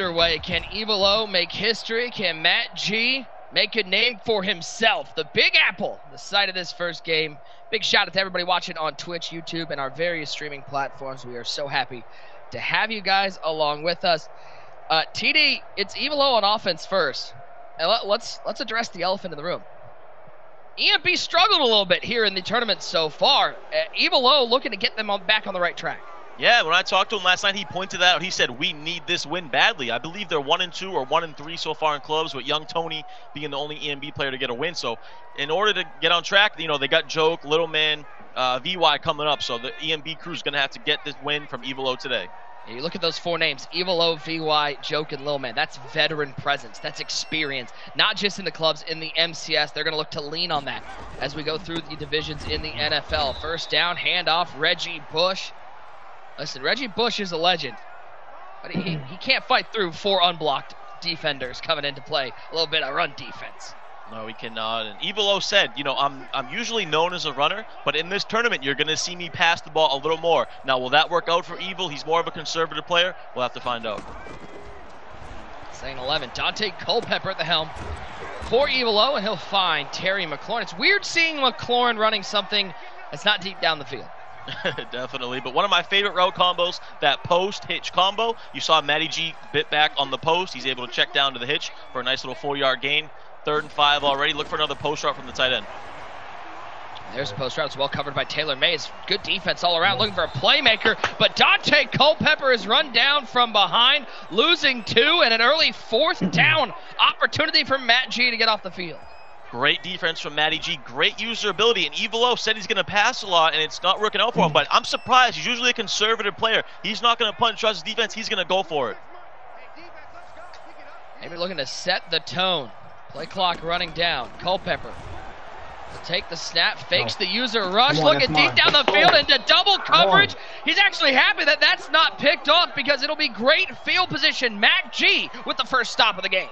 underway. Can Evil O make history? Can Matt G make a name for himself? The Big Apple, the site of this first game. Big shout out to everybody watching on Twitch, YouTube, and our various streaming platforms. We are so happy to have you guys along with us. Uh, TD, it's Evil O on offense first. And let, let's let's address the elephant in the room. EMB struggled a little bit here in the tournament so far. Uh, Evil O looking to get them on, back on the right track. Yeah, when I talked to him last night, he pointed that out. He said we need this win badly. I believe they're one and two or one and three so far in clubs, with young Tony being the only EMB player to get a win. So, in order to get on track, you know they got Joke, Little Man, uh, VY coming up. So the EMB crew is going to have to get this win from Evil O today. You look at those four names Evil O, VY, Joke, and Lil Man. That's veteran presence. That's experience. Not just in the clubs, in the MCS. They're going to look to lean on that as we go through the divisions in the NFL. First down, handoff, Reggie Bush. Listen, Reggie Bush is a legend, but he, he can't fight through four unblocked defenders coming into play. A little bit of run defense. No, he cannot. And Evil O said, you know, I'm I'm usually known as a runner, but in this tournament, you're going to see me pass the ball a little more. Now, will that work out for Evil? He's more of a conservative player. We'll have to find out. Saying 11, Daunte Culpepper at the helm for Evil O, and he'll find Terry McLaurin. It's weird seeing McLaurin running something that's not deep down the field. Definitely. But one of my favorite route combos, that post hitch combo. You saw Matty G bit back on the post. He's able to check down to the hitch for a nice little four yard gain. Third and five already. Look for another post route from the tight end. There's a post route. It's well covered by Taylor Mays. Good defense all around, looking for a playmaker. But Daunte Culpepper is run down from behind, losing two, and an early fourth down opportunity for Matt G to get off the field. Great defense from Matty G. Great user ability. And Evil O said he's going to pass a lot, and it's not working out for him. But I'm surprised. He's usually a conservative player. He's not going to punch trust his defense. He's going to go for it. Maybe looking to set the tone. Play clock running down. Culpepper will take the snap, fakes the user rush, on, looking deep down the field into double coverage. He's actually happy that that's not picked off because it'll be great field position. Matt G with the first stop of the game.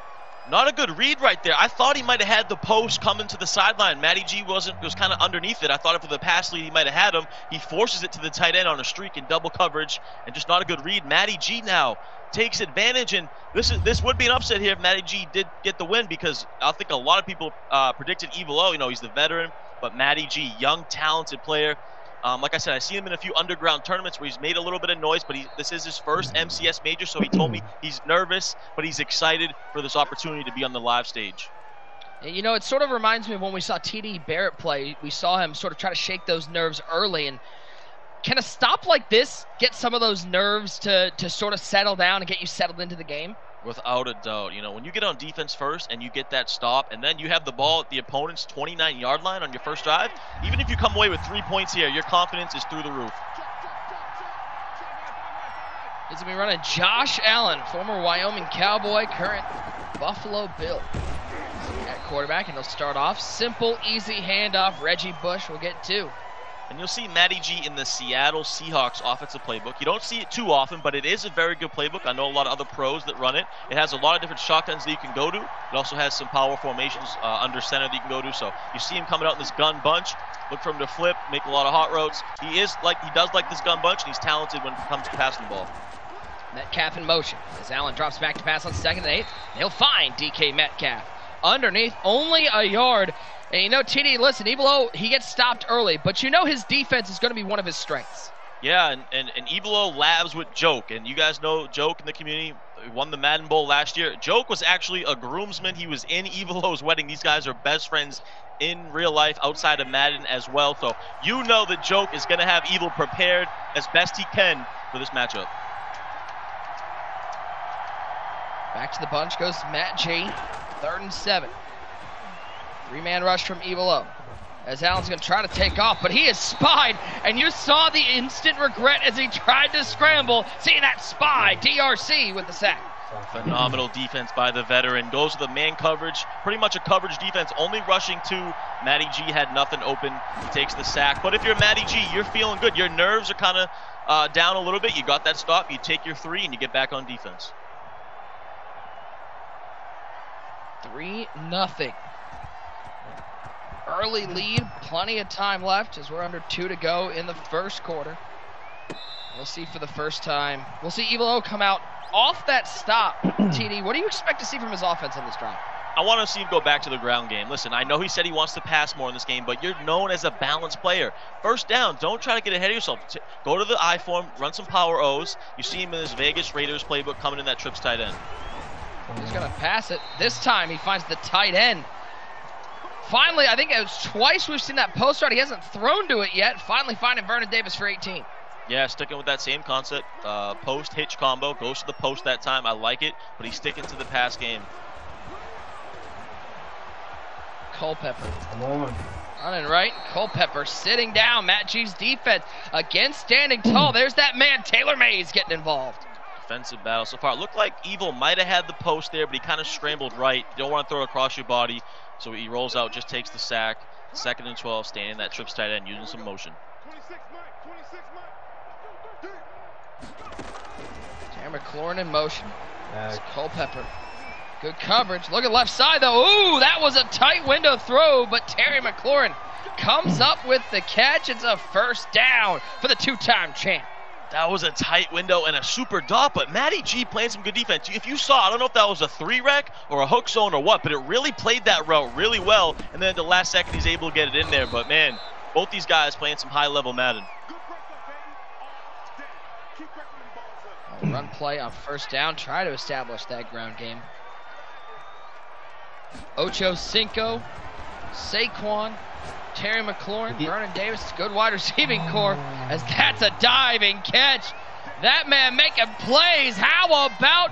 Not a good read right there. I thought he might have had the post coming to the sideline. Matty G wasn't was kind of underneath it. I thought for the pass lead he might have had him. He forces it to the tight end on a streak in double coverage and just not a good read. Matty G now takes advantage and this is this would be an upset here if Matty G did get the win because I think a lot of people uh, predicted Evil O. You know he's the veteran, but Matty G, young talented player. Um, like I said, I see him in a few underground tournaments where he's made a little bit of noise, but he, this is his first MCS major, so he told me he's nervous, but he's excited for this opportunity to be on the live stage. You know, it sort of reminds me of when we saw TD Barrett play. We saw him sort of try to shake those nerves early, and can a stop like this get some of those nerves to, to sort of settle down and get you settled into the game? Without a doubt. You know, when you get on defense first and you get that stop, and then you have the ball at the opponent's 29 yard line on your first drive, even if you come away with three points here, your confidence is through the roof. It's going to be running Josh Allen, former Wyoming Cowboy, current Buffalo Bill. At quarterback, and he'll start off. Simple, easy handoff. Reggie Bush will get two. And you'll see Matty G in the Seattle Seahawks offensive playbook. You don't see it too often, but it is a very good playbook. I know a lot of other pros that run it. It has a lot of different shotguns that you can go to. It also has some power formations uh, under center that you can go to. So you see him coming out in this gun bunch. Look for him to flip, make a lot of hot routes. He is like he does like this gun bunch, and he's talented when it comes to passing the ball. Metcalf in motion as Allen drops back to pass on second and eight. They'll find DK Metcalf underneath, only a yard. And you know, TD, listen, Evil O, he gets stopped early, but you know his defense is going to be one of his strengths. Yeah, and, and, and Evil O labs with Joke. And you guys know Joke in the community won the Madden Bowl last year. Joke was actually a groomsman. He was in Evil O's wedding. These guys are best friends in real life outside of Madden as well. So you know that Joke is going to have Evil prepared as best he can for this matchup. Back to the bunch goes Matt G. Third and seven. Three man rush from Evil O. As Allen's going to try to take off, but he is spied, and you saw the instant regret as he tried to scramble. Seeing that spy, DRC with the sack. Phenomenal defense by the veteran. Goes to the man coverage. Pretty much a coverage defense, only rushing two. Matty G had nothing open. He takes the sack. But if you're Matty G, you're feeling good. Your nerves are kind of uh, down a little bit. You got that stop. You take your three, and you get back on defense. 3 nothing early lead. Plenty of time left as we're under two to go in the first quarter. We'll see for the first time. We'll see Evil O come out off that stop, TD, what do you expect to see from his offense on this drive? I want to see him go back to the ground game. Listen, I know he said he wants to pass more in this game, but you're known as a balanced player. First down, don't try to get ahead of yourself. Go to the I form, run some power O's. You see him in his Vegas Raiders playbook coming in that trips tight end. He's going to pass it. This time he finds the tight end. Finally, I think it was twice we've seen that post route. He hasn't thrown to it yet. Finally finding Vernon Davis for 18. Yeah, sticking with that same concept. Uh, post hitch combo. Goes to the post that time. I like it, but he's sticking to the pass game. Culpepper. Come on. Running right. Culpepper sitting down. Matt G's defense again standing tall. There's that man, Taylor Mays, getting involved. Defensive battle so far. It looked like Evil might have had the post there, but he kind of scrambled right. Don't want to throw it across your body, so he rolls out, just takes the sack. Second and 12, standing that trips tight end, using some motion. Terry McLaurin in motion. It's Culpepper. Good coverage. Look at left side though. Ooh, that was a tight window throw, but Terry McLaurin comes up with the catch. It's a first down for the two-time champ. That was a tight window and a super dot, but Matty G playing some good defense. If you saw, I don't know if that was a three rec or a hook zone or what, but it really played that route really well. And then at the last second, he's able to get it in there. But man, both these guys playing some high level Madden. Run play on first down, try to establish that ground game. Ocho Cinco, Saquon, Terry McLaurin, Vernon Davis, good wide receiving core, as that's a diving catch. That man making plays. How about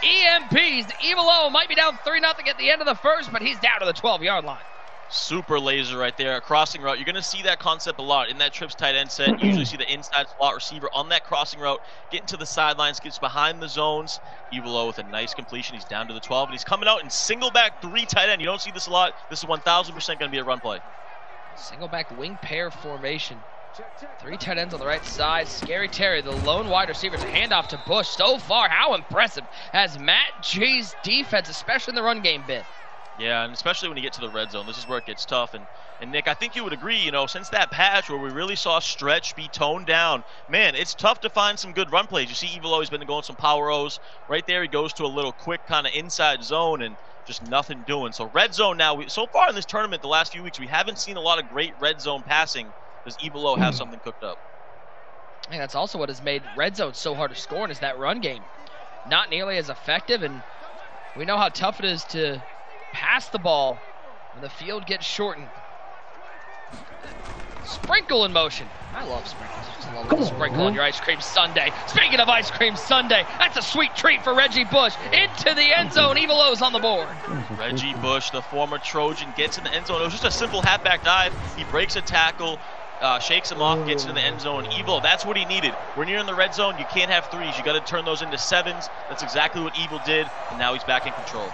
EMBs? Evil O might be down 3 0 at the end of the first, but he's down to the 12 yard line. Super laser right there, a crossing route. You're going to see that concept a lot in that trips tight end set. You usually see the inside slot receiver on that crossing route, getting to the sidelines, gets behind the zones. Evil O with a nice completion. He's down to the 12, and he's coming out in single back three tight end. You don't see this a lot. This is 1,000% going to be a run play. Single back wing pair formation. Three tight ends on the right side. Scary Terry, the lone wide receiver, to hand off to Bush. So far, how impressive has Matt G's defense, especially in the run game, been? Yeah, and especially when you get to the red zone, this is where it gets tough. And, and Nick, I think you would agree, you know, since that patch where we really saw Stretch be toned down, man, it's tough to find some good run plays. You see Evil always been going some power O's. Right there, he goes to a little quick kind of inside zone and just nothing doing. So red zone now, we, so far in this tournament, the last few weeks, we haven't seen a lot of great red zone passing. Does Evil O have hmm. something cooked up? Think that's also what has made red zone so hard to score, is that run game. Not nearly as effective, and we know how tough it is to pass the ball when the field gets shortened. Sprinkle in motion. I love sprinkles. Just love a sprinkle on your ice cream sundae. Speaking of ice cream sundae, that's a sweet treat for Reggie Bush. Into the end zone. Evil O's on the board. Reggie Bush, the former Trojan, gets in the end zone. It was just a simple halfback dive. He breaks a tackle, uh, shakes him off, gets into the end zone. Evil, that's what he needed. When you're in the red zone, you can't have threes. You got to turn those into sevens. That's exactly what Evil did, and now he's back in control.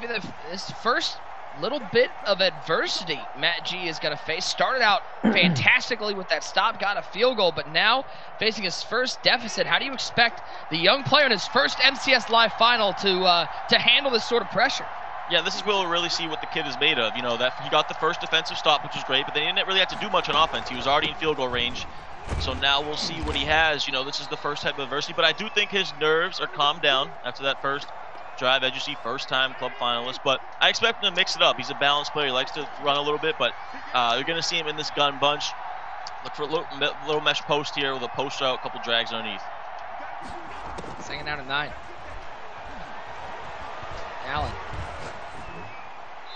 Maybe the, this first little bit of adversity Matt G is going to face. Started out fantastically with that stop, got a field goal, but now facing his first deficit. How do you expect the young player in his first MCS Live final to uh, to handle this sort of pressure? Yeah, this is where we'll really see what the kid is made of. You know that he got the first defensive stop, which was great, but then he didn't really have to do much on offense. He was already in field goal range. So now we'll see what he has. You know, this is the first type of adversity, but I do think his nerves are calmed down after that first drive. As you see, first time club finalist. But I expect him to mix it up. He's a balanced player. He likes to run a little bit, but uh, you're going to see him in this gun bunch. Look for a little, little mesh post here with a post out, a couple drags underneath. Second down and nine. Allen.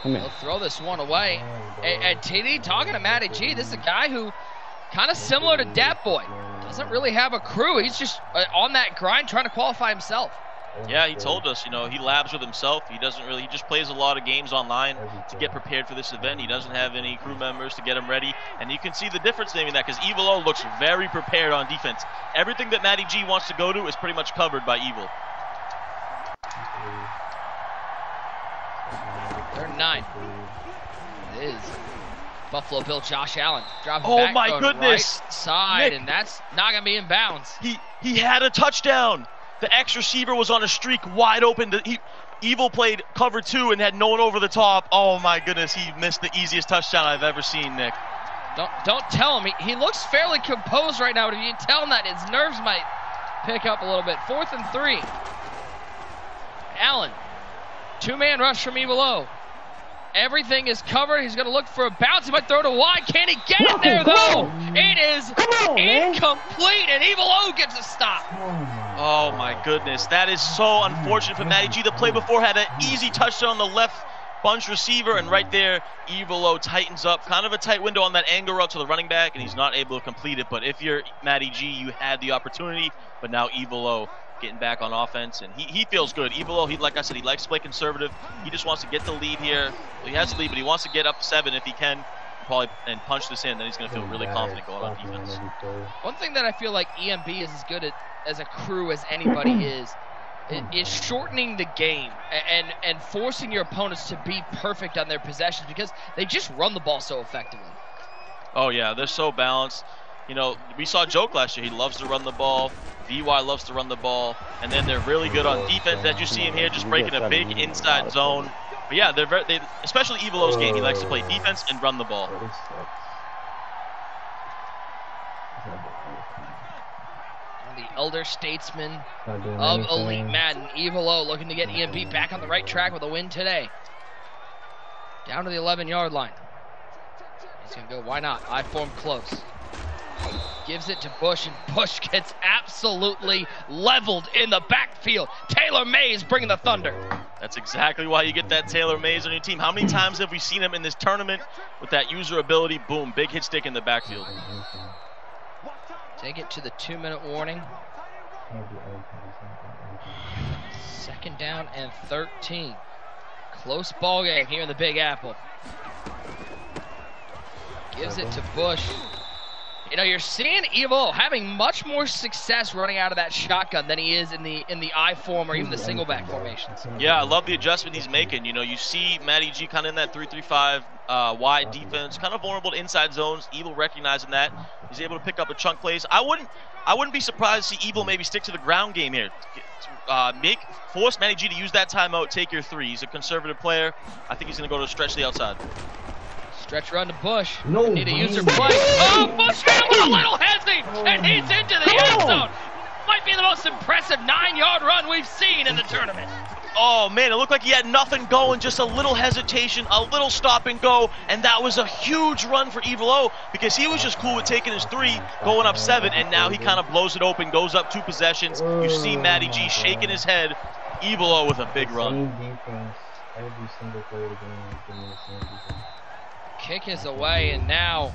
He'll throw this one away. And, and TD talking to Matty G. This is a guy who kind of similar to Dat Boy. Doesn't really have a crew. He's just uh, on that grind trying to qualify himself. Yeah, he told us, you know, he labs with himself. He doesn't really, he just plays a lot of games online to get prepared for this event. He doesn't have any crew members to get him ready. And you can see the difference in that because Evil O looks very prepared on defense. Everything that Matty G wants to go to is pretty much covered by Evil. Third nine. It is. Buffalo Bill Josh Allen dropping oh back my goodness. right side, Nick. and that's not gonna be in bounds. He he had a touchdown. The X receiver was on a streak wide open. He, Evil played cover two and had no one over the top. Oh my goodness, he missed the easiest touchdown I've ever seen, Nick. Don't don't tell him. He, he looks fairly composed right now, but if you tell him that, his nerves might pick up a little bit. Fourth and three. Allen, two-man rush from Evil Everything is covered. He's going to look for a bounce. He might throw it wide. Can he get it there, though? It is on, incomplete, and Evil O gets a stop. Oh, my goodness. That is so unfortunate for Matty G. The play before had an easy touchdown on the left bunch receiver, and right there, Evil O tightens up. Kind of a tight window on that angle route to the running back, and he's not able to complete it. But if you're Matty G, you had the opportunity, but now Evil getting back on offense, and he, he feels good. Evil he like I said, he likes to play conservative. He just wants to get the lead here. Well, he has the lead, but he wants to get up seven if he can, probably and punch this in. Then he's going to feel really confident going on defense. One thing that I feel like EMB is as good at, as a crew as anybody is is shortening the game and and forcing your opponents to be perfect on their possessions because they just run the ball so effectively. Oh yeah, they're so balanced. You know, we saw Joke last year. He loves to run the ball. VY loves to run the ball, and then they're really good on defense. As you see him here, just breaking a big inside zone. But yeah, they're very, they, especially Evilo's game. He likes to play defense and run the ball. The elder statesman of Elite Madden, Evil looking to get EMB back on the right track with a win today. Down to the 11 yard line. He's going to go, why not? I form close. Gives it to Bush, and Bush gets absolutely leveled in the backfield. Taylor Mays bringing the thunder. That's exactly why you get that Taylor Mays on your team. How many times have we seen him in this tournament with that user ability? Boom, big hit stick in the backfield. Take it to the two minute warning. Second down and 13. Close ball game here in the Big Apple. Gives it to Bush. You know, you're seeing Evo having much more success running out of that shotgun than he is in the in the I form or even the single back formations. Yeah, I love the adjustment he's making. You know, you see Matty G kind of in that 3-3-5 uh, wide defense, kind of vulnerable to inside zones. Evil recognizing that, he's able to pick up a chunk plays. I wouldn't I wouldn't be surprised to see Evil maybe stick to the ground game here. Uh, make force Matty G to use that timeout, take your three. He's a conservative player. I think he's going to go to stretch the outside. Stretch run to Bush. No, Need a user play. Oh, Bush got a little hezzy, oh, and he's into the end zone. Might be the most impressive nine-yard run we've seen in the tournament. Oh man, it looked like he had nothing going, just a little hesitation, a little stop and go, and that was a huge run for Evil O because he was just cool with taking his three, going up seven, and now he kind of blows it open, goes up two possessions. You see Matty G shaking his head. Evil O with a big run. Every single play of the game kick is away, and now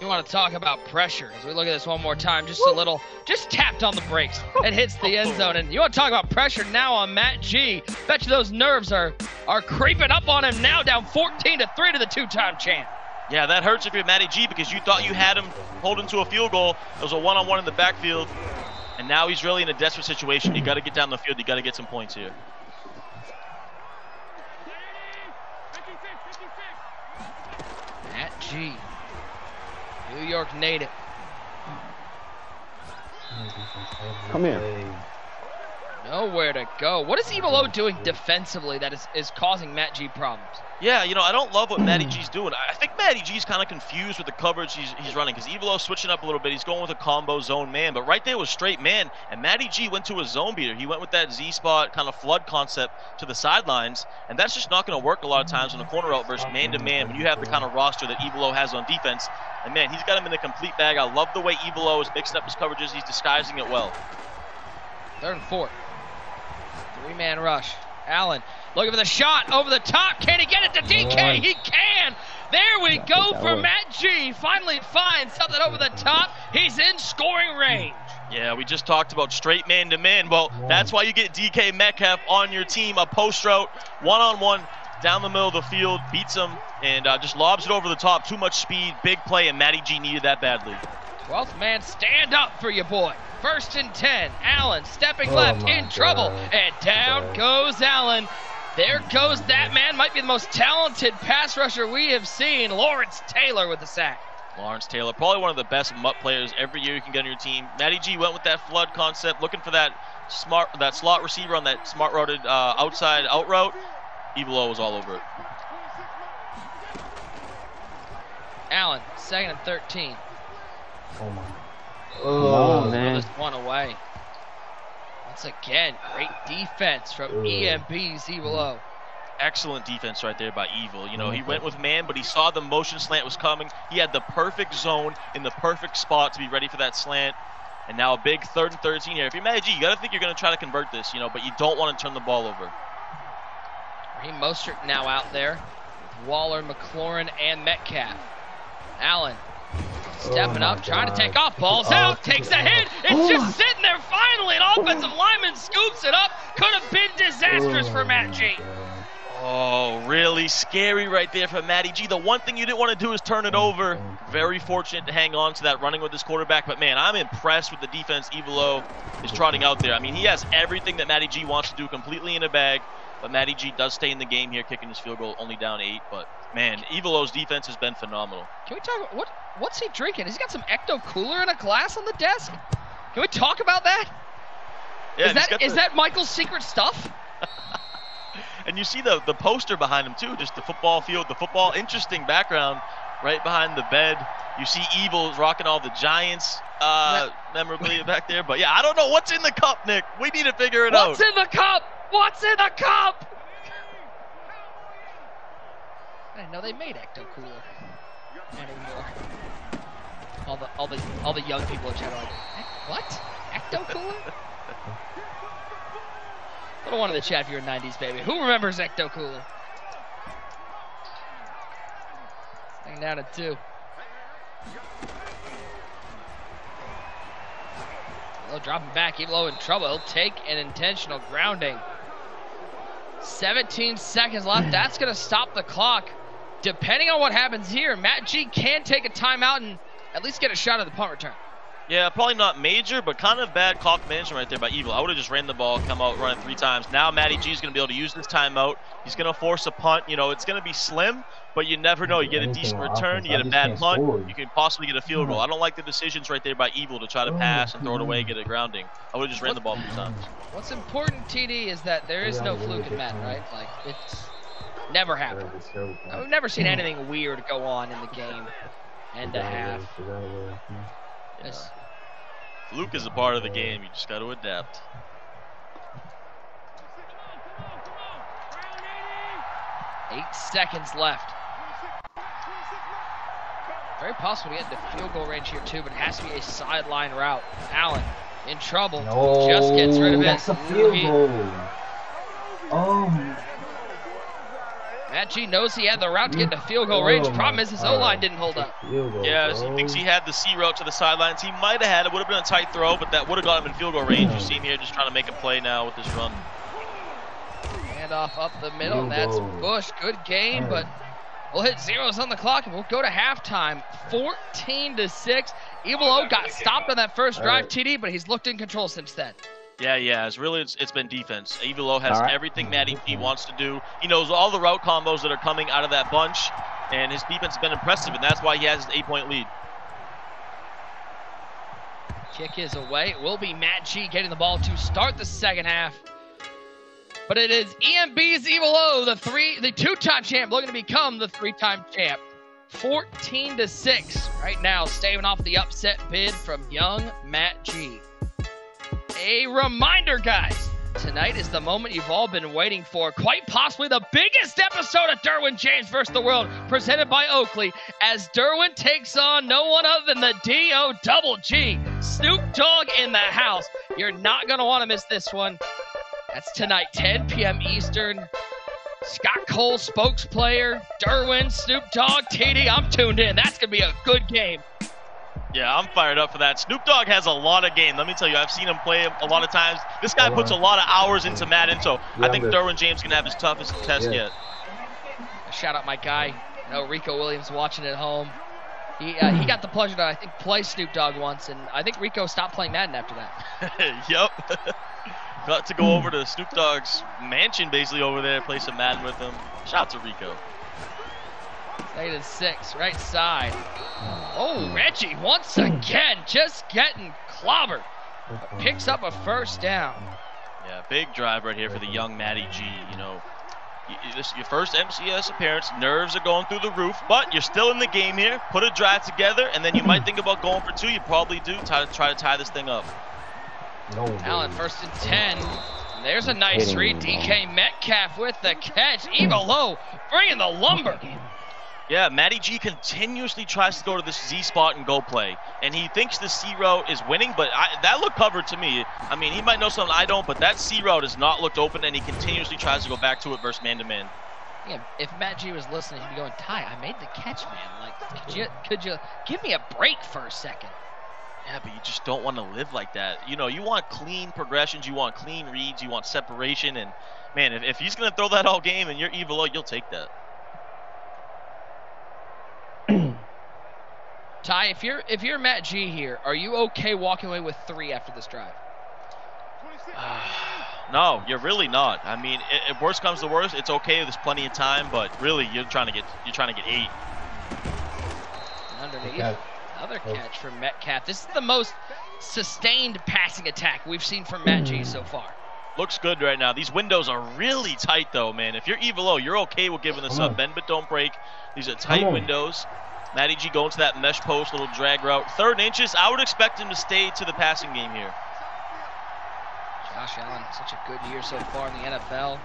you want to talk about pressure as we look at this one more time. Just a little, just tapped on the brakes and hits the end zone. And you want to talk about pressure now on Matt G. Bet you those nerves are are creeping up on him now, down 14 to three to the two-time champ. Yeah, that hurts if you're Matty G because you thought you had him holding to a field goal. It was a one-on-one in the backfield, and now he's really in a desperate situation. You got to get down the field. You got to get some points here. G. New York native. Come here. Nowhere to go. What is Evil O doing defensively that is, is causing Matt G problems? Yeah, you know, I don't love what Matty G's doing. I think Matty G's kind of confused with the coverage he's, he's running because Evilo's switching up a little bit. He's going with a combo zone man, but right there was straight man, and Matty G went to a zone beater. He went with that Z spot kind of flood concept to the sidelines, and that's just not going to work a lot of times on the corner out versus man to man when you have the kind of roster that Evilo has on defense. And man, he's got him in the complete bag. I love the way Evilo is mixing up his coverages. He's disguising it well. Third and four. Three man rush. Allen looking for the shot over the top. Can he get it to DK? He can. There we go for Matt G. Finally finds something over the top. He's in scoring range. Yeah, we just talked about straight man to man. Well, that's why you get DK Metcalf on your team. A post route, one on one, down the middle of the field, beats him, and uh, just lobs it over the top. Too much speed, big play, and Matty G needed that badly. 12th man, stand up for you, boy. First and 10. Allen stepping oh left in God. trouble. And down goes Allen. There goes that man. Might be the most talented pass rusher we have seen. Lawrence Taylor with the sack. Lawrence Taylor, probably one of the best MUT players every year you can get on your team. Matty G went with that flood concept, looking for that smart, that slot receiver on that smart routed uh, outside out route. Evil was all over it. Allen, second and 13. Oh my. Oh, Throw man. this one away. Once again, great defense from Ugh. EMB's Evil O. Excellent defense right there by Evil. You know, he mm-hmm. went with man, but he saw the motion slant was coming. He had the perfect zone in the perfect spot to be ready for that slant. And now a big third and 13 here. If you're Matty G, you got to think you're going to try to convert this, you know, but you don't want to turn the ball over. Raheem Mostert now out there. with Waller, McLaurin, and Metcalf. Allen stepping Oh up, my trying to take off. Balls Oh, out, takes a hit. It's Oh just my- sitting there finally. An offensive lineman scoops it up. Could have been disastrous for Matt G. Oh, really scary right there for Matty G. The one thing you didn't want to do is turn it over. Very fortunate to hang on to that running with this quarterback, but man, I'm impressed with the defense Evil O is trotting out there. I mean, he has everything that Matty G wants to do completely in a bag, but Matty G does stay in the game here, kicking his field goal only down eight. But man, Evil O's defense has been phenomenal. Can we talk about what? What's he drinking? Has he got some ecto cooler in a glass on the desk? Can we talk about that? Yeah, is that the- that Michael's secret stuff? And you see the the poster behind him too, just the football field, the football. Interesting background right behind the bed. You see Evil rocking all the Giants uh, memorabilia back there. But yeah, I don't know what's in the cup, Nick. We need to figure it What's out. What's in the cup? What's in the cup? I didn't know they made ecto cooler anymore. All the all the all the young people in chat are like, what? Ecto cooler? A one in the chat if you're a 90s baby. Who remembers ecto cooler? Hanging down at two. Low dropping back, Evil in trouble. He'll take an intentional grounding. 17 seconds left. Hmm. That's going to stop the clock. Depending on what happens here, Matt G can take a timeout and at least get a shot at the punt return. Yeah, probably not major, but kind of bad clock management right there by Evil. I would have just ran the ball, come out, run it three times. Now Matty G is going to be able to use this timeout. He's going to force a punt. You know, it's going to be slim, but you never know. You get a decent return, you get a bad punt, you can possibly get a field goal. I don't like the decisions right there by Evil to try to Oh, pass and throw it away, man. get a grounding. I would have just ran the ball three times. What's important, TD, is that there is no really fluke in good Madden, right? Like, it's never happened. Whatever, it's terrible. We've never seen anything weird go on in the game. End to Forgot half. away, forgot away. Hmm. Yes. Luke is a part of the game. You just got to adapt. Eight seconds left. Very possible to get into field goal range here too, but it has to be a sideline route. Allen in trouble. No, Just gets rid of it. that's a field He- goal. Oh, Matt G knows he had the route to get into field goal range. Oh Problem is his O line didn't hold up. goal, Yeah, he thinks he had the C route to the sidelines. He might have had it. Would have been a tight throw, but that would have got him in field goal range. You see him here just trying to make a play now with this run. Handoff up the middle. and That's. Bush. Good game, but we'll hit zeros on the clock and we'll go to halftime. 14 to 6. Evil O got stopped on that first drive, TD, but he's looked in control since then. Yeah, yeah. It's really it's, it's been defense. Evil O has All right. everything Matty G wants to do. He knows all the route combos that are coming out of that bunch, and his defense has been impressive, and that's why he has his eight-point lead. Kick is away. It will be Matt G getting the ball to start the second half. But it is EMB's Evil O, the three, the two-time champ, looking to become the three-time champ. 14 to 6 right now, staving off the upset bid from young Matt G. A reminder, guys. Tonight is the moment you've all been waiting for. Quite possibly the biggest episode of Derwin James vs. the World, presented by Oakley, as Derwin takes on no one other than the D.O. Double G. Snoop Dogg in the house. You're not going to want to miss this one. That's tonight, 10 p.m. Eastern. Scott Cole, spokes player, Derwin, Snoop Dogg, TD. I'm tuned in. That's going to be a good game. Yeah, I'm fired up for that. Snoop Dogg has a lot of game. Let me tell you, I've seen him play a lot of times. This guy puts a lot. lot of hours into Madden, so I think Derwin James can have his toughest test Yeah. yet. Shout out my guy, I know Rico Williams watching at home. He uh, he got the pleasure to I think play Snoop Dogg once, and I think Rico stopped playing Madden after that. yep. Got to go over to Snoop Dogg's mansion basically over there, play some Madden with him. Shout out to Rico. Negative six, right side. Oh, Reggie once again just getting clobbered. Picks up a first down. Yeah, big drive right here for the young Matty G. You know, y- y- this your first MCS appearance. Nerves are going through the roof, but you're still in the game here. Put a drive together, and then you might think about going for two. You probably do. Try to try to tie this thing up. No. Allen first and 10. There's a nice Kidding read. DK Metcalf with the catch. Evilo bringing the lumber. Yeah, Matty G continuously tries to go to this Z spot and go play, and he thinks the C route is winning, but I, that looked covered to me. I mean, he might know something I don't, but that C route has not looked open, and he continuously tries to go back to it versus man to man. Yeah, if Matt G was listening, he'd be going, Ty, I made the catch, man. Like, could you, could you give me a break for a second? Yeah, but you just don't want to live like that. You know, you want clean progressions, you want clean reads, you want separation, and man, if, if he's gonna throw that all game and you're evil, you'll take that. Ty, if you're if you're Matt G here, are you okay walking away with three after this drive? No, you're really not. I mean, i if worst comes to worst, it's okay. There's plenty of time, but really, you're trying to get you're trying to get eight. Underneath, catch. another Oh. catch from Metcalf. This is the most sustained passing attack we've seen from Matt G so far. Looks good right now. These windows are really tight, though, man. If you're evil, you're okay with giving this Come up. on. Bend but don't break. These are tight windows. Matty G going to that mesh post, little drag route. Third inches. I would expect him to stay to the passing game here. Josh Allen, such a good year so far in the NFL.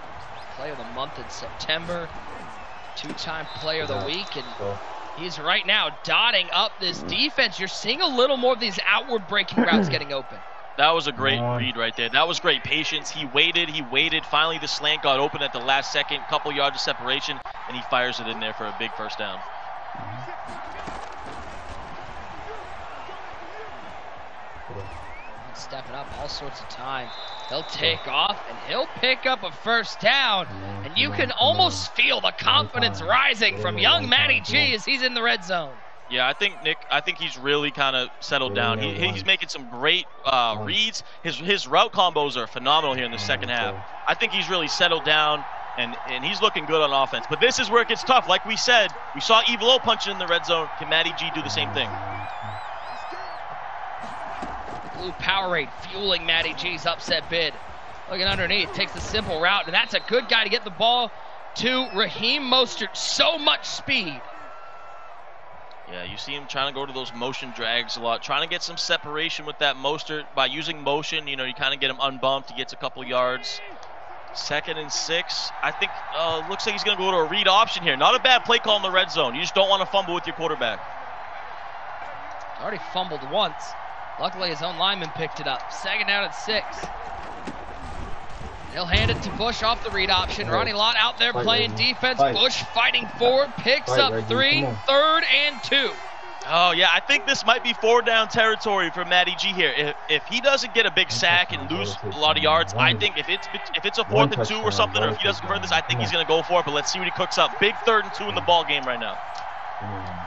Player of the month in September. Two-time player of the week, and he's right now dotting up this defense. You're seeing a little more of these outward breaking routes getting open. That was a great read right there. That was great patience. He waited, he waited. Finally, the slant got open at the last second, couple yards of separation, and he fires it in there for a big first down. Stepping up all sorts of time. He'll take off and he'll pick up a first down. And you can almost feel the confidence rising from young Matty time, G as he's in the red zone. Yeah, I think Nick. I think he's really kind of settled down. He, he's making some great uh, reads. His his route combos are phenomenal here in the second half. I think he's really settled down, and and he's looking good on offense. But this is where it gets tough. Like we said, we saw Evil O punching in the red zone. Can Matty G do the same thing? Blue Powerade fueling Matty G's upset bid. Looking underneath, takes the simple route, and that's a good guy to get the ball to Raheem Mostert. So much speed. Yeah, you see him trying to go to those motion drags a lot, trying to get some separation with that Mostert by using motion. You know, you kind of get him unbumped. He gets a couple yards. Second and six. I think uh, looks like he's going to go to a read option here. Not a bad play call in the red zone. You just don't want to fumble with your quarterback. Already fumbled once. Luckily, his own lineman picked it up. Second down at six. He'll hand it to Bush off the read option. Right. Ronnie Lott out there Fight, playing Reggie. defense. Fight. Bush fighting forward, picks Fight, up Reggie. three, Come on. third and two. Oh yeah, I think this might be four down territory for Matty G here. If, if he doesn't get a big sack and lose a lot of yards, I think if it's if it's a fourth and two or something, or if he doesn't convert this, I think he's gonna go for it. But let's see what he cooks up. Big third and two in the ball game right now. Come on.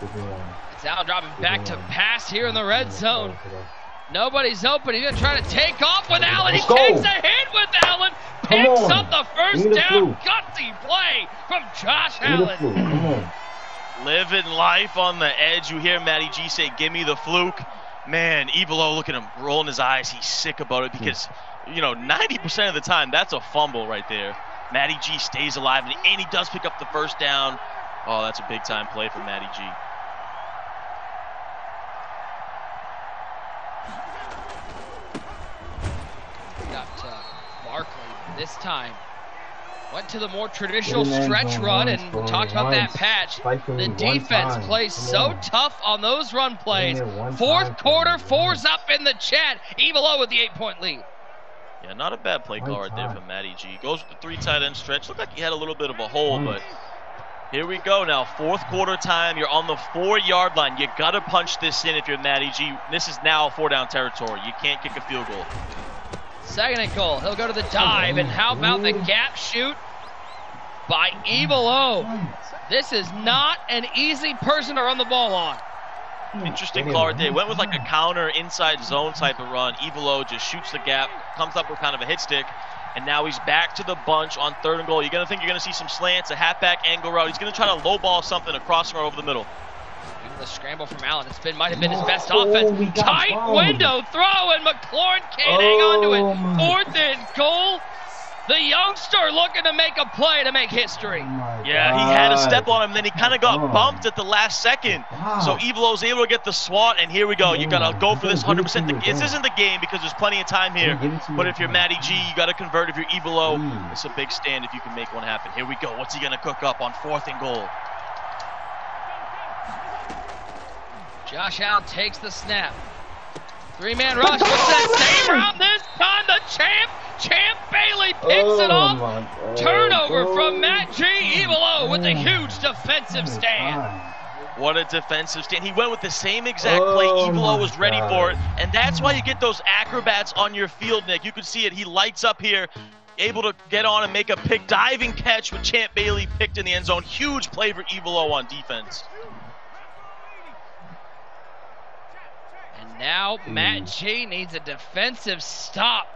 Give me one. It's Allen dropping back to pass here in the red zone. Come on. Nobody's open. He's gonna try to take off with Allen. He Let's go. takes a hit with Allen. Picks up the first Give me the down. flu. Gutsy play from Josh Give Allen. Come on. Living life on the edge. You hear Matty G say, "Give me the fluke." Man, Evilo, look at him rolling his eyes. He's sick about it because, you know, 90% of the time that's a fumble right there. Matty G stays alive and, and he does pick up the first down. Oh, that's a big time play for Matty G. this time. Went to the more traditional Get in the end stretch run, and talked about that patch. The defense plays so tough on those run plays. there one Fourth time for quarter, me. fours up in the chat. Evilo with the eight-point lead. Yeah, not a bad play One call right there from Matty G. Goes with the three tight end stretch. Looked like he had a little bit of a hole, but here we go now. Fourth quarter time. You're on the four yard line. You got to punch this in if you're Matty G. This is now four down territory. You can't kick a field goal. Second and goal. He'll go to the dive, and how about the gap shoot by Evilo? This is not an easy person to run the ball on. Interesting right there. Went with like a counter inside zone type of run. Evilo just shoots the gap, comes up with kind of a hit stick, and now he's back to the bunch on third and goal. You're gonna think you're gonna see some slants, a halfback angle route. He's gonna try to lowball something across from over the middle. Even the scramble from Allen. It's been might have been his best Oh, we offense. got Tight fouled. window throw, and McLaurin can't hang on to Oh, it. Fourth and goal. The youngster looking to make a play to make history. Oh my Yeah, he had a step on him, then he kind of got Oh. bumped at the last second. Wow. So Evolo's able to get the swat, and here we go. You gotta go for this give it to 100%. you This isn't the game because there's plenty of time here. give it to you But if you're again. Matty G, you gotta convert. If you're Evolo, Mm. it's a big stand if you can make one happen. Here we go. What's he gonna cook up on fourth and goal? Josh Allen takes the snap. Three man rush. What's that oh, same route this time? The champ, Champ Bailey picks it Oh off. Turnover Oh. from Matt G. Evilo with a huge defensive stand. What a defensive stand. He went with the same exact play. Oh Evolo my was ready God. for it. And that's why you get those acrobats on your field, Nick. You can see it. He lights up here, able to get on and make a pick, diving catch with Champ Bailey picked in the end zone. Huge play for Evolo on defense. Now Matt G needs a defensive stop.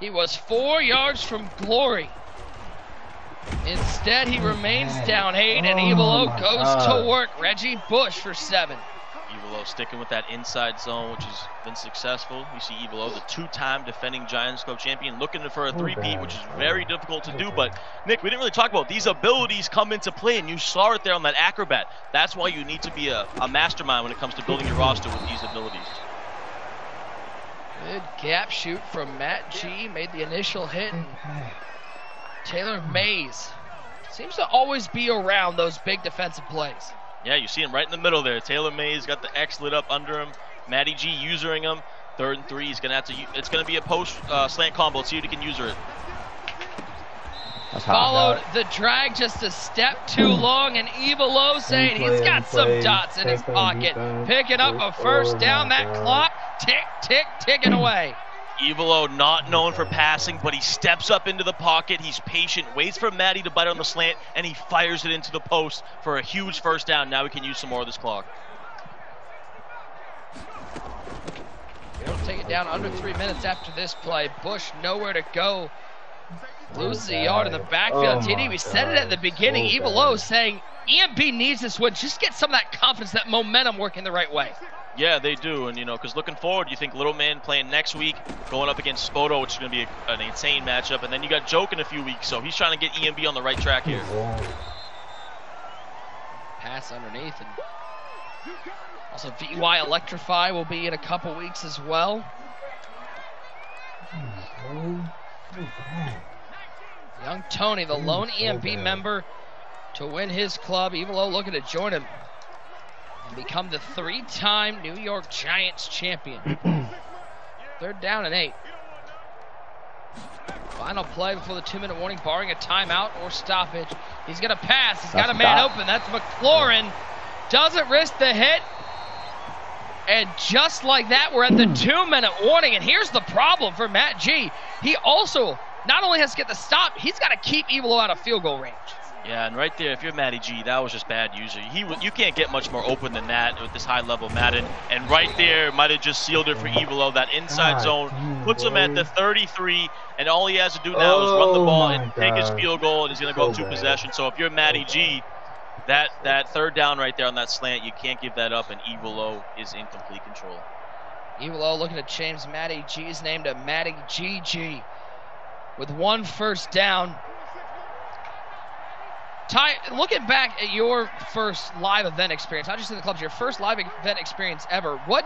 He was four yards from glory. Instead, he remains down eight, and Oh Evilo goes to work. Reggie Bush for seven. Evolo sticking with that inside zone, which has been successful. You see Evolo, the two-time defending Giants Club champion, looking for a So three-peat, which is very difficult to do. But Nick, we didn't really talk about these abilities come into play, and you saw it there on that acrobat. That's why you need to be a, a mastermind when it comes to building your roster with these abilities. Good gap shoot from Matt G. Made the initial hit. And Taylor Mays seems to always be around those big defensive plays. Yeah, you see him right in the middle there. Taylor Mays got the X lit up under him. Matty G using him. Third and three. He's gonna have to. It's gonna be a post uh, slant combo. Let's see if he can user it. That's Followed hot. the drag just a step too long, and Evilo saying play, he's in got some dots in his pocket. Picking up a first down. That clock tick, tick, ticking away. Evilo not known for passing, but he steps up into the pocket. He's patient, waits for Matty to bite on the slant, and he fires it into the post for a huge first down. Now we can use some more of this clock. They'll take it down under three minutes after this play. Bush nowhere to go. Loses a yard in the backfield. Oh TD, my we said it at the God, beginning. so Evilo bad. saying EMB needs this win. Just get some of that confidence, that momentum working the right way. Yeah, they do, and you know, because looking forward, you think Little Man playing next week, going up against Spoto, which is going to be a, an insane matchup, and then you got Joke in a few weeks, so he's trying to get EMB on the right track here. Pass underneath. And also, VY Electrify will be in a couple weeks as well. so bad. Young Tony, the lone EMB member to win his club. Evilo looking to join him and become the three time New York Giants champion. Third down and eight. Final play before the two minute warning, barring a timeout or stoppage. He's going to pass. He's got That's a man stop. open. That's McLaurin. Doesn't risk the hit. And just like that, we're at the two minute warning. And here's the problem for Matt G. He also not only has to get the stop, he's got to keep Evilo out of field goal range. Yeah, and right there, if you're Matty G, that was just bad user. He you can't get much more open than that with this high level Madden. And right there, might have just sealed it for Evilo. That inside God zone damn, puts him at the 33, and all he has to do now is run the Oh ball my and take his field goal, and he's going to go So two bad. possessions. So if you're Matty G, that that third down right there on that slant, you can't give that up, and Evilo is in complete control. Evilo looking to change Matty G's name to Matty GG with one first down. Ty, looking back at your first live event experience, not just in the clubs, your first live event experience ever, what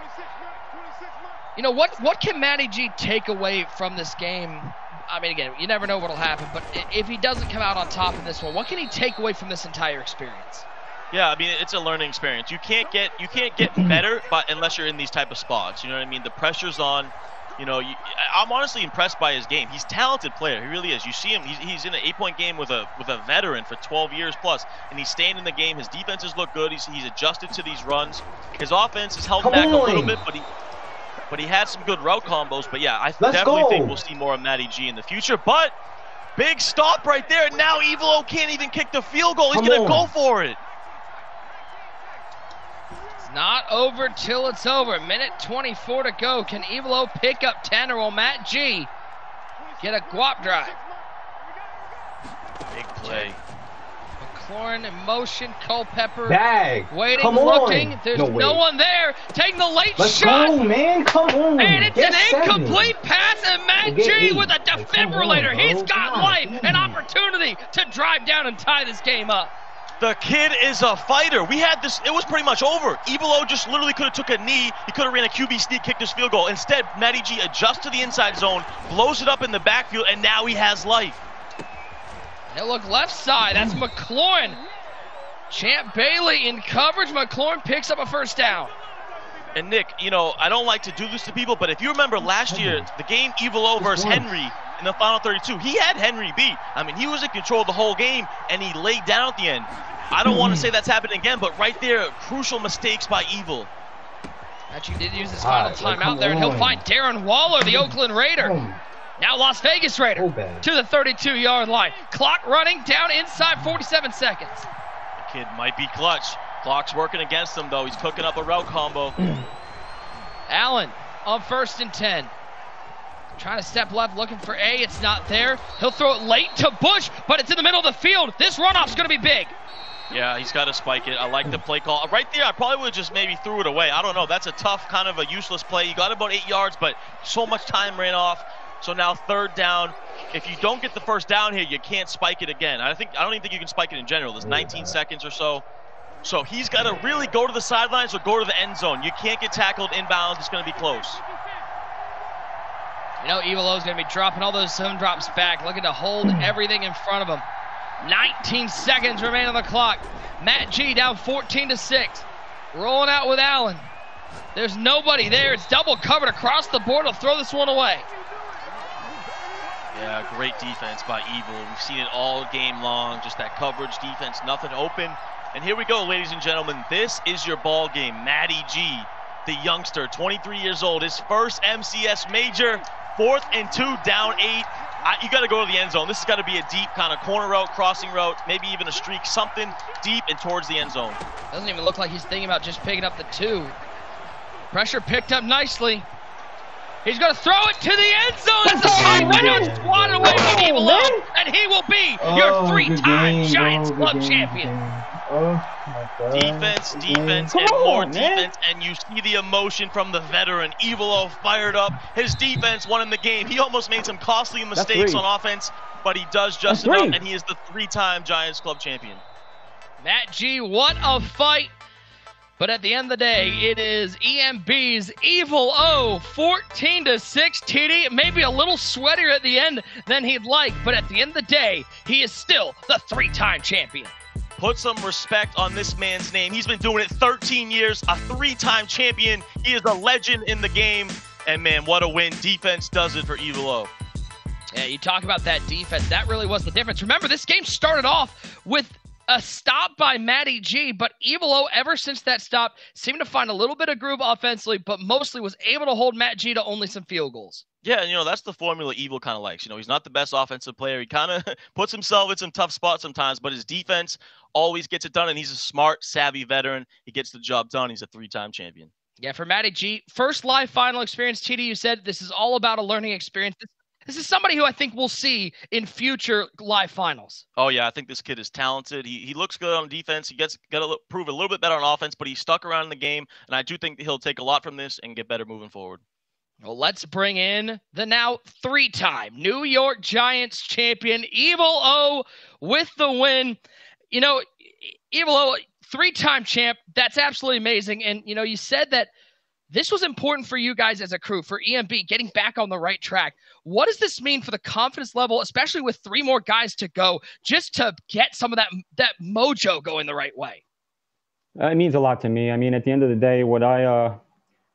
you know, what what can Matty G take away from this game? I mean, again, you never know what'll happen, but if he doesn't come out on top in this one, what can he take away from this entire experience? Yeah, I mean it's a learning experience. You can't get you can't get better, but unless you're in these type of spots, you know what I mean. The pressure's on. You know, you, I'm honestly impressed by his game. He's a talented player. He really is. You see him. He's, he's in an eight-point game with a with a veteran for 12 years plus, and he's staying in the game. His defenses look good. He's he's adjusted to these runs. His offense is held Come back a little bit, but he but he had some good route combos. But yeah, I Let's definitely go. think we'll see more of Matty G in the future. But big stop right there. And now Evilo can't even kick the field goal. He's Come gonna on. go for it. It's not over till it's over. Minute 24 to go. Can Evilo pick up 10 or will Matt G get a guap drive? Big play. McLaurin in motion. Culpepper Bag. waiting, Come looking. on. There's no, no, one there. Taking the late Let's shot. go, man. Come on. And it's Get an seven. incomplete pass, and Matt G eight. with a Like, come on, defibrillator. He's got God life, and opportunity to drive down and tie this game up. The kid is a fighter. We had this, it was pretty much over. Evil O just literally could have took a knee. He could have ran a QB sneak, kicked his field goal. Instead, Matty G adjusts to the inside zone, blows it up in the backfield, and now he has life. Now look left side. That's McLaurin. Champ Bailey in coverage. McLaurin picks up a first down. And Nick, you know, I don't like to do this to people, but if you remember last year, the game Evil O versus. Henry in the final 32, he had Henry beat. I mean, he was in control the whole game, and he laid down at the end. I don't want to say that's happening again, but right there, crucial mistakes by Evil. Actually did use his Ah, final like, timeout come there, and he'll on. find Darren Waller, the Oakland Raider. Now Las Vegas Raider So to the 32 yard line. Clock running down inside 47 seconds. The kid might be clutch. Clock's working against him, though. He's cooking up a route combo. Allen on first and 10. Trying to step left, looking for A. It's not there. He'll throw it late to Bush, but it's in the middle of the field. This runoff's going to be big. Yeah, he's got to spike it. I like the play call. Right there, I probably would have just maybe threw it away. I don't know. That's a tough, kind of a useless play. You got about eight yards, but so much time ran off. So now third down. If you don't get the first down here, you can't spike it again. I think I don't even think you can spike it in general. There's 19 seconds or so. So he's got to really go to the sidelines or go to the end zone. You can't get tackled inbounds. It's going to be close. You know, Evil O's going to be dropping all those zone drops back, looking to hold hmm. everything in front of him. 19 seconds remain on the clock. Matt G down 14 to 6. Rolling out with Allen. There's nobody there. It's double covered across the board. He'll throw this one away. Yeah, great defense by Evil. We've seen it all game long. Just that coverage defense, nothing open. And here we go, ladies and gentlemen. This is your ball game. Matty G, the youngster, 23 years old, his first MCS major, fourth and two, down eight. I, you got to go to the end zone. This has got to be a deep kind of corner route, crossing route, maybe even a streak, something deep and towards the end zone. Doesn't even look like he's thinking about just picking up the two. Pressure picked up nicely. He's going to throw it to the end zone. It's a tight window. Swatted away from Oh, Evil man. And he will be Oh, your three-time Giants bro, Club game, champion. Oh my God. Defense, defense, and more on, man. defense, and you see the emotion from the veteran. Evil Evilo fired up. His defense won in the game. He almost made some costly mistakes on offense, but he does just That's enough, three. and he is the three-time Giants Club champion. Matt G, what a fight. But at the end of the day, it is EMB's Evil O 14 to 6 TD. Maybe a little sweatier at the end than he'd like, but at the end of the day, he is still the three time champion. Put some respect on this man's name. He's been doing it 13 years, a three-time champion. He is a legend in the game, and man, what a win! Defense does it for Evil O. Yeah, you talk about that defense. That really was the difference. Remember, this game started off with a stop by Matty G, but Evil O, ever since that stop, seemed to find a little bit of groove offensively, but mostly was able to hold Matt G to only some field goals. Yeah, you know that's the formula Evil kind of likes. You know, he's not the best offensive player. He kind of puts himself in some tough spots sometimes, but his defense always gets it done. And he's a smart, savvy veteran. He gets the job done. He's a three-time champion. Yeah, for Matty G, first live final experience. TD, you said this is all about a learning experience. This, this is somebody who I think we'll see in future live finals. Oh yeah, I think this kid is talented. He, he looks good on defense. He gets got to prove a little bit better on offense, but he's stuck around in the game, and I do think that he'll take a lot from this and get better moving forward. Well, let's bring in the now three time New York Giants champion, Evil O, with the win. You know, Evil O, three time champ. That's absolutely amazing. And, you know, you said that this was important for you guys as a crew, for EMB, getting back on the right track. What does this mean for the confidence level, especially with three more guys to go, just to get some of that, that mojo going the right way? Uh, it means a lot to me. I mean, at the end of the day, what I uh,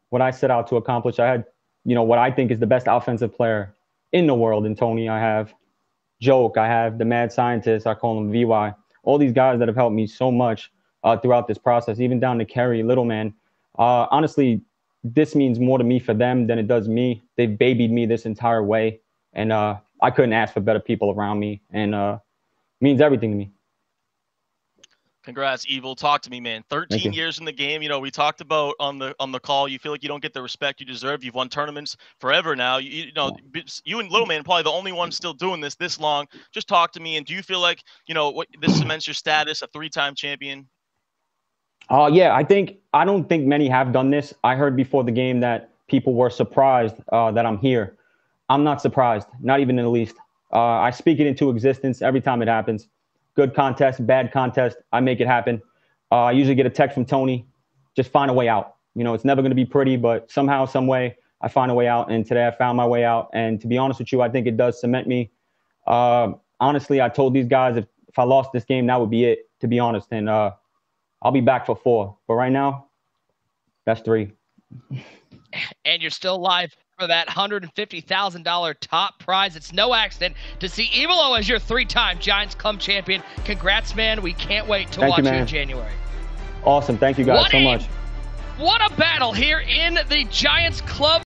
what I set out to accomplish, I had, you know, what I think is the best offensive player in the world in Tony. I have Joke, I have the mad scientist, I call him VY. All these guys that have helped me so much uh, throughout this process, even down to Kerry, Little Man. Uh, honestly, this means more to me for them than it does me. They've babied me this entire way, and uh, I couldn't ask for better people around me, and uh, means everything to me. Congrats, Evil. Talk to me, man. 13 years in the game. You know, we talked about on the on the call. You feel like you don't get the respect you deserve. You've won tournaments forever now. You, you know, you and Little Man probably the only ones still doing this this long. Just talk to me. And do you feel like you know what this cements your status, a three-time champion? Uh, yeah, I think I don't think many have done this. I heard before the game that people were surprised uh, that I'm here. I'm not surprised, not even in the least. Uh, I speak it into existence every time it happens. Good contest, bad contest, I make it happen. Uh, I usually get a text from Tony, just find a way out. You know, it's never going to be pretty, but somehow, some way, I find a way out. And today I found my way out. And to be honest with you, I think it does cement me. Uh, honestly, I told these guys if, if I lost this game, that would be it, to be honest. And uh, I'll be back for four. But right now, that's three. And you're still live for that $150,000 top prize. It's no accident to see Evil O as your three-time Giants Club champion. Congrats, man. We can't wait to Thank watch you, you, in January. Awesome. Thank you guys What so a- much. What a battle here in the Giants Club